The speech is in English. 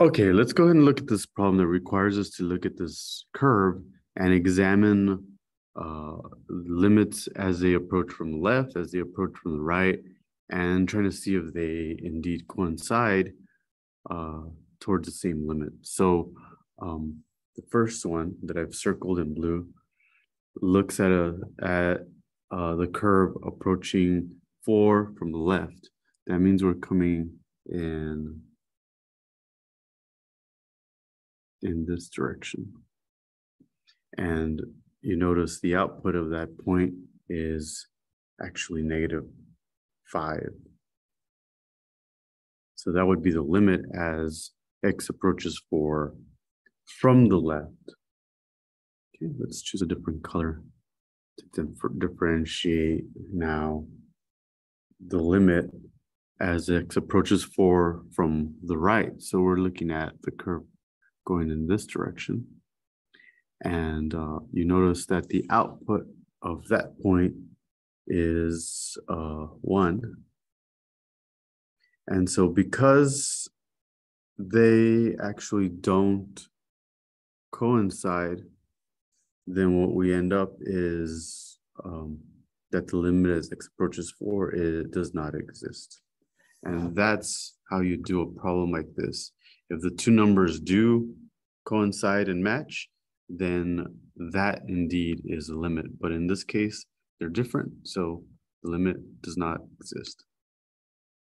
Okay, let's go ahead and look at this problem that requires us to look at this curve and examine uh, limits as they approach from the left, as they approach from the right, and trying to see if they indeed coincide uh, towards the same limit. So um, the first one that I've circled in blue looks at a at uh, the curve approaching four from the left. That means we're coming in in this direction. And you notice the output of that point is actually negative five. So that would be the limit as x approaches four from the left. Okay, let's choose a different color to differentiate now the limit as x approaches four from the right. So we're looking at the curve going in this direction. And uh, you notice that the output of that point is uh, one. And so because they actually don't coincide, then what we end up is um, that the limit as x approaches four, it does not exist. And that's how you do a problem like this. If the two numbers do coincide and match, then that indeed is a limit. But in this case, they're different. So the limit does not exist.